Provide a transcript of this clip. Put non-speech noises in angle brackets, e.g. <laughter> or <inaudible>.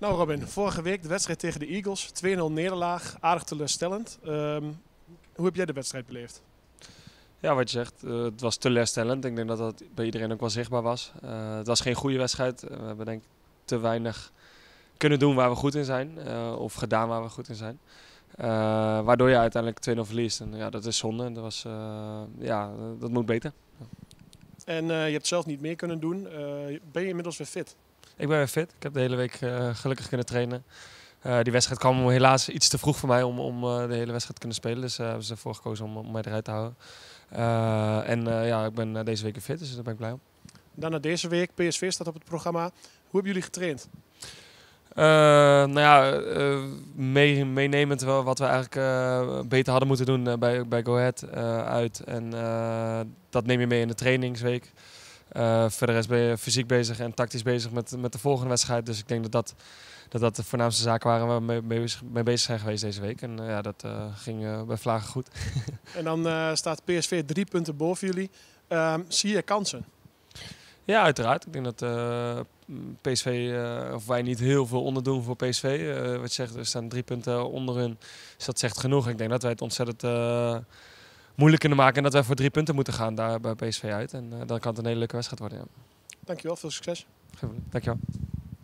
Nou Robin, vorige week de wedstrijd tegen de Eagles. 2-0 nederlaag, aardig teleurstellend. Um, hoe heb jij de wedstrijd beleefd? Ja, wat je zegt, uh, het was teleurstellend. Ik denk dat dat bij iedereen ook wel zichtbaar was. Uh, het was geen goede wedstrijd. we hebben denk ik te weinig kunnen doen waar we goed in zijn. Uh, of gedaan waar we goed in zijn. waardoor je uiteindelijk 2-0 verliest. En ja, dat is zonde. Dat, was, ja, dat moet beter. En je hebt zelf niet meer kunnen doen. ben je inmiddels weer fit? Ik ben weer fit. Ik heb de hele week gelukkig kunnen trainen. Uh, die wedstrijd kwam helaas iets te vroeg voor mij om, om uh, de hele wedstrijd te kunnen spelen. Dus uh, hebben ze ervoor gekozen om, om mij eruit te houden. en ja, ik ben deze week fit, dus daar ben ik blij om. Dan naar deze week, PSV staat op het programma. Hoe hebben jullie getraind? nou ja, mee, meenemend wel wat we eigenlijk beter hadden moeten doen bij, bij Go Ahead uit. En dat neem je mee in de trainingsweek. Verder is ben je fysiek bezig en tactisch bezig met, met de volgende wedstrijd. Dus ik denk dat dat dat dat de voornaamste zaken waren waar we mee, mee bezig zijn geweest deze week. En uh, ja, dat uh, ging uh, bij Vlagen goed. <laughs> en dan staat PSV drie punten boven jullie. Ehm, zie je kansen? Ja, uiteraard. Ik denk dat PSV, of wij niet heel veel onderdoen voor PSV. wat je zegt, er staan drie punten onder hun. Dus dat zegt genoeg. Ik denk dat wij het ontzettend moeilijk kunnen maken. En dat wij voor drie punten moeten gaan daar bij PSV uit. En dan kan het een hele leuke wedstrijd worden. Ja. Dankjewel, veel succes. Dankjewel.